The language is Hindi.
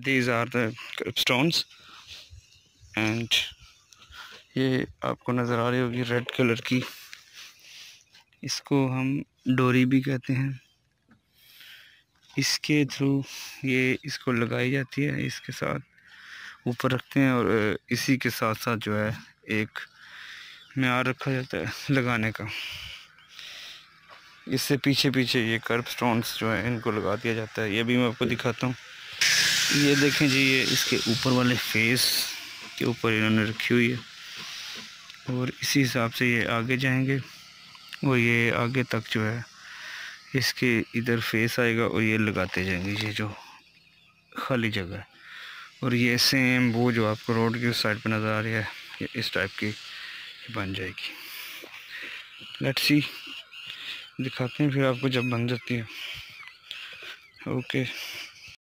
these are the stones and ये आपको नज़र आ रही होगी रेड कलर की। इसको हम डोरी भी कहते हैं। इसके थ्रू ये इसको लगाई जाती है, इसके साथ ऊपर रखते हैं और इसी के साथ साथ जो है एक मैार रखा जाता है लगाने का। इससे पीछे पीछे ये कर्व स्टोन्स जो है, इनको लगा दिया जाता है। ये भी मैं आपको दिखाता हूँ। ये देखें जी, ये इसके ऊपर वाले फेस के ऊपर इन्होंने रखी हुई है। और इसी हिसाब से ये आगे जाएँगे और ये आगे तक जो है, इसके इधर फेस आएगा और ये लगाते जाएँगे। ये जो खाली जगह है। और ये सेम वो जो आपको रोड की उस साइड पर नज़र आ रही है, ये इस टाइप की बन जाएगी। लेट्स सी दिखाते हैं फिर आपको जब बन जाती है। ओके